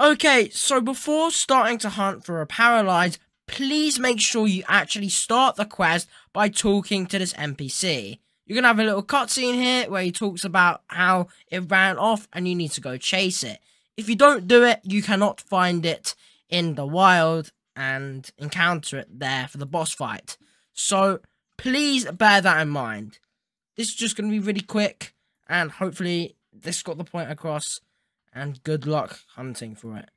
Okay, so before starting to hunt for Raparalyze, please make sure you actually start the quest by talking to this NPC. You're going to have a little cutscene here where he talks about how it ran off and you need to go chase it. If you don't do it, you cannot find it in the wild and encounter it there for the boss fight. So please bear that in mind. This is just going to be really quick and hopefully this got the point across and good luck hunting for it.